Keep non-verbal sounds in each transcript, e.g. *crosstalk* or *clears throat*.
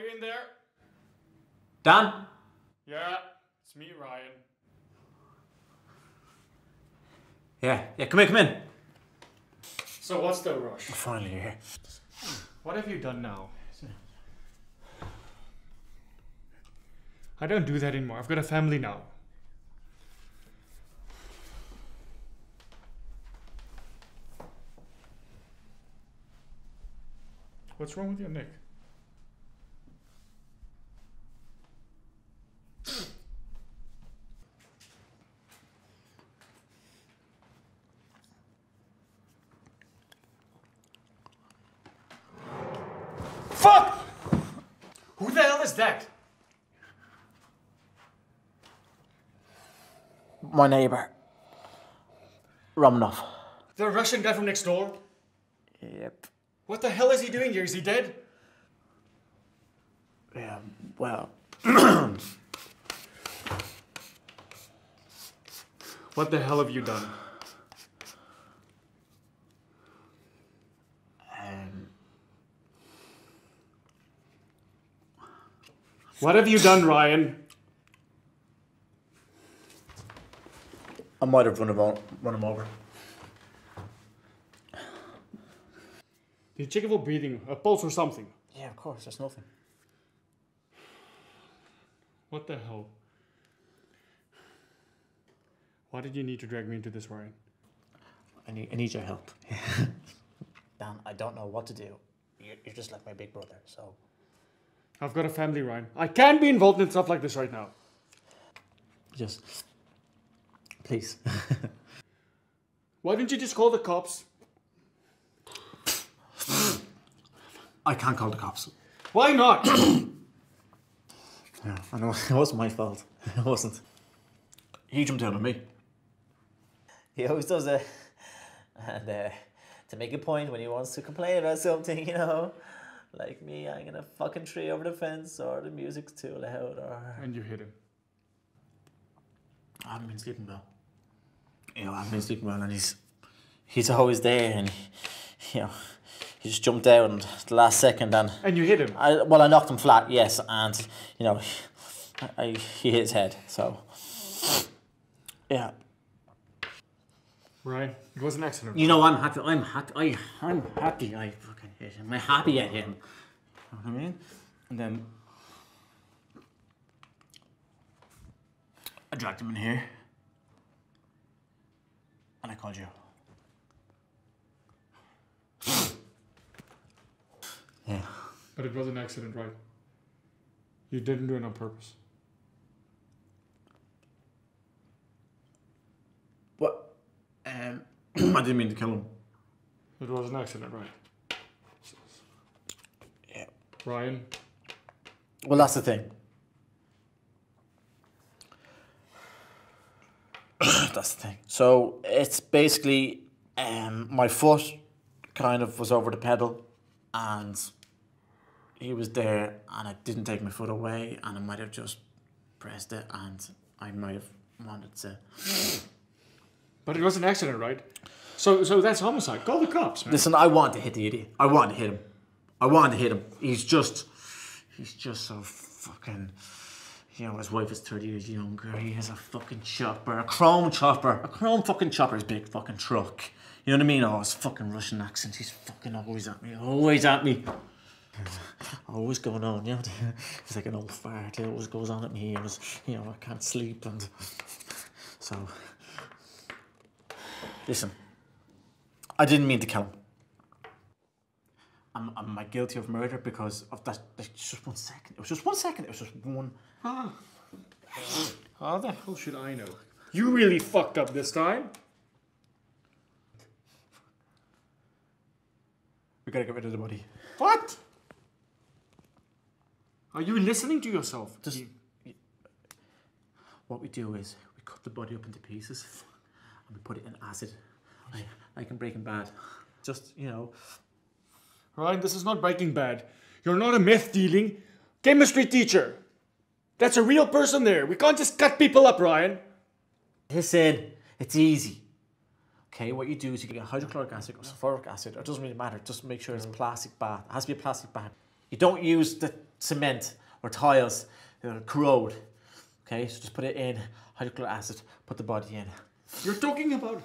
You in there? Dan? Yeah, it's me, Ryan. Yeah, yeah, come in, come in. So what's the rush? Finally, you're here. What have you done now? I don't do that anymore. I've got a family now. What's wrong with your neck? Fuck! Who the hell is that? My neighbour. Romanov. The Russian guy from next door? Yep. What the hell is he doing here? Is he dead? Yeah, well. What the hell have you done? What have you done, Ryan? I might have run him, run him over. Did you check for breathing, a pulse or something? Yeah, of course, there's nothing. What the hell? Why did you need to drag me into this, Ryan? I need, I need your help. *laughs* Dan, I don't know what to do. You're, you're just like my big brother, so. I've got a family, Ryan. I can't be involved in stuff like this right now. Just. Please. *laughs* Why didn't you just call the cops? I can't call the cops. Why not? *coughs* Yeah, I know. *laughs* It wasn't my fault. *laughs* It wasn't. He jumped out on me. He always does it. And uh, to make a point when he wants to complain about something, you know, like me hanging a fucking tree over the fence or the music's too loud or. and you hit him. I haven't been sleeping well. You know, I haven't been sleeping well, and he's he's always there, and you know, he just jumped out and the last second, and And you hit him. I well, I knocked him flat, yes, and you know, I, I he hit his head, so yeah. Right. it was an accident. You know, I'm happy. I'm happy. I I'm happy. I fucking hit him. I'm happy at him. You know what I mean? And then I dragged him in here, and I called you. Yeah. But it was an accident, right? You didn't do it on purpose. What? Um, *clears throat* I didn't mean to kill him. It was an accident, right? Ryan, Well, that's the thing. *clears throat* that's the thing. So it's basically um, my foot kind of was over the pedal, and he was there, and I didn't take my foot away, and I might have just pressed it, and I might have wanted to. *sniffs* but it was an accident, right? So, so that's homicide. Call the cops, man. Listen, I want to hit the idiot. I want to hit him. I wanted to hit him. He's just, he's just so fucking. You know, his wife is 30 years younger. He has a fucking chopper, a chrome chopper, a chrome fucking chopper, his big fucking truck. You know what I mean? Oh, his fucking Russian accent. He's fucking always at me, always at me. Always going on, you know. *laughs* He's like an old fart. It always goes on at me. It was, you know, I can't sleep and so. Listen, I didn't mean to kill him. Am, am I guilty of murder because of that? Just one second. It was just one second. It was just one. How the hell should I know? You really fucked up this time. We gotta get rid of the body. What? Are you listening to yourself? Just what we do is we cut the body up into pieces *laughs* and we put it in acid, like, like in Breaking Bad. Just you know, Ryan, this is not Breaking Bad. You're not a meth dealing chemistry teacher. That's a real person there. We can't just cut people up, Ryan. listen. It's easy. Okay, what you do is you get hydrochloric acid or sulfuric acid. It doesn't really matter. Just make sure it's a plastic bath. It has to be a plastic bath. You don't use the cement or tiles, they'll corrode. Okay, so just put it in, hydrochloric acid, put the body in. You're talking about.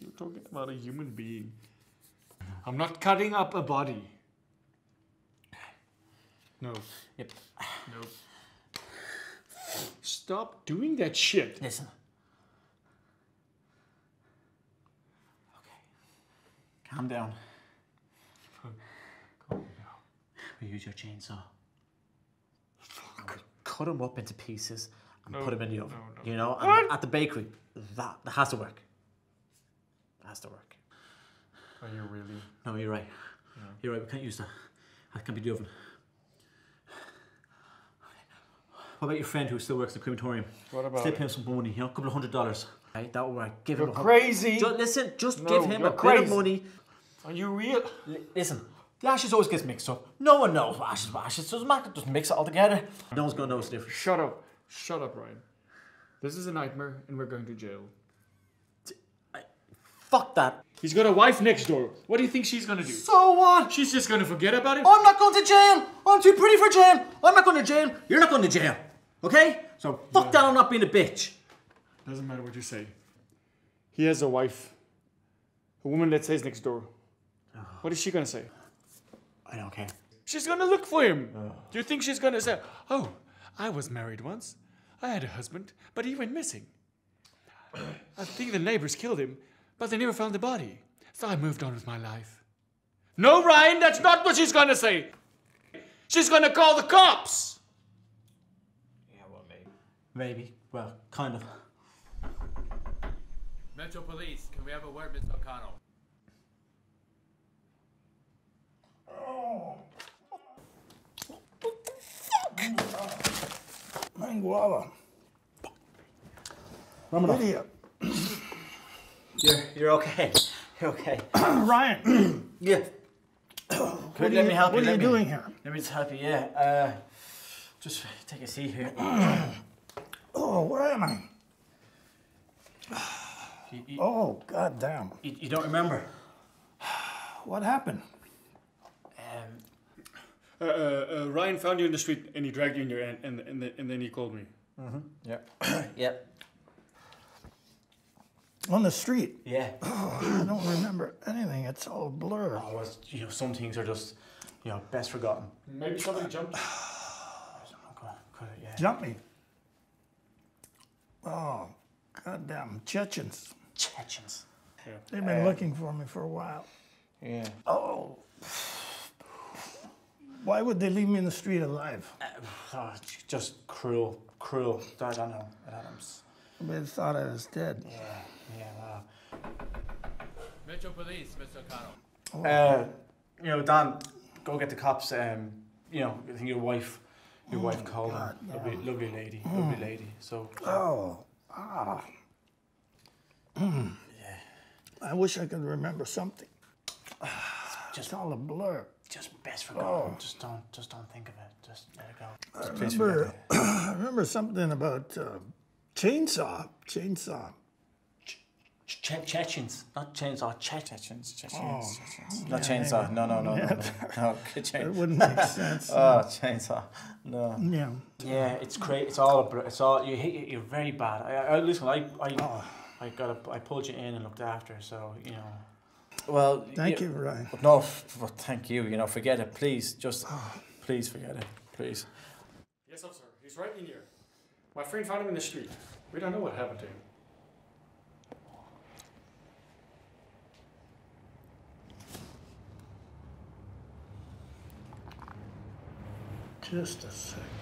You're talking about a human being. I'm not cutting up a body. No. Yep. No. Stop doing that shit. Listen. Okay. Calm down. We use your chainsaw. Fuck. Cut them up into pieces and No, put them in the oven. no, no. You know, What? at the bakery, that, that has to work. That has to work. Are you really? No, you're right. You're right. We can't use that. That can't be the oven. What about your friend who still works in the crematorium? What about Slip him some money, you know, a couple of hundred dollars. Right, that will work. Give You're him a crazy. Ju- listen, just No, give him you're a bit of money. Are you real? L- listen, the ashes always gets mixed up. No one knows what ashes what ashes. Doesn't matter. Just mix it all together. No one's gonna know what's different. Shut up. Shut up, Ryan. This is a nightmare and we're going to jail. Fuck that. He's got a wife next door. What do you think she's gonna do? So what? She's just gonna forget about it? I'm not going to jail. I'm too pretty for jail. I'm not going to jail. You're not going to jail. Okay? So fuck that. I'm not being a bitch. Doesn't matter what you say. He has a wife. A woman that stays next door. What is she gonna say? I don't care. She's gonna look for him. Do you think she's gonna say, Oh, I was married once. I had a husband, but he went missing. I think the neighbors killed him, but they never found the body. So I moved on with my life. No, Ryan, that's not what she's gonna say. She's gonna call the cops. Yeah, well, maybe. Maybe. Well, kind of. Metro Police, can we have a word, Mr. O'Connell? Manguala. Idiot. You're, you're okay. You're okay. *coughs* Ryan, *coughs* Yeah. Could are let you, me help what you. are let you me, doing here? Let me just help you. Yeah. Uh, just take a seat here. *coughs* Oh, where am I? You, you, Oh, god damn. you, you don't remember? What happened? Um, Uh, uh, uh, Ryan found you in the street and he dragged you in your and, and, and, then- and then he called me. Mm-hmm. Yeah. *coughs* yep. On the street. Yeah. I don't remember anything. It's all blur. Oh, well, you know, some things are just, you know, best forgotten. Maybe somebody jumped. *sighs* Okay, could it, yeah. Jump me. Oh, goddamn Chechens. Chechens. Yeah. They've been looking for me for a while. Yeah. Oh. Why would they leave me in the street alive? Oh, just cruel, cruel. I don't know. I don't They thought I was dead. Yeah, yeah, wow. Metro Police, Mr. O'Connell. Uh, you know, Dan, go get the cops. Um, you know, I think your wife, your wife called God. Lovely, lovely lady, lovely lady. So, Oh, ah. Mm. I wish I could remember something. *sighs* Just all a blur. just best forgotten. Just don't, just don't think of it. Just let it go. I remember, *clears throat* I remember something about uh, chainsaw. Chainsaw. Che- Chechens, not chainsaw. Che- Chechens, Chechens, Oh. Chechens. Not chainsaw. No, no, no, no, no. no. It Chain- wouldn't make sense. Oh, chainsaw. No. yeah. Yeah, it's great. It's all a br- it's all you hit. You're very bad. I, I listen. I I, I got a, I pulled you in and looked after. So you know. Well, Thank you, Ryan. No, f- well, thank you. You know, forget it, please. Just, please forget it, please. Yes, officer. He's right in here. My friend found him in the street. We don't know what happened to him. Just a second.